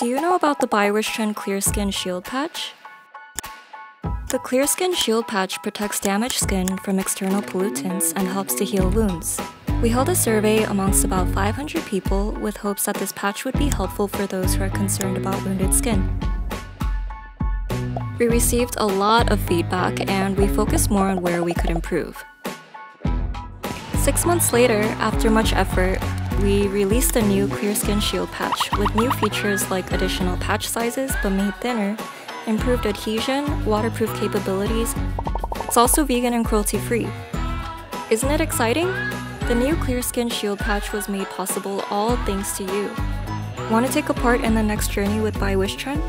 Do you know about the Wishtrend Clear Skin Shield Patch? The Clear Skin Shield Patch protects damaged skin from external pollutants and helps to heal wounds. We held a survey amongst about 500 people with hopes that this patch would be helpful for those who are concerned about wounded skin. We received a lot of feedback and we focused more on where we could improve. Six months later, after much effort, we released a new Clear Skin Shield patch with new features like additional patch sizes but made thinner, improved adhesion, waterproof capabilities. It's also vegan and cruelty free. Isn't it exciting? The new Clear Skin Shield patch was made possible all thanks to you. Want to take a part in the next journey with By Wishtrend?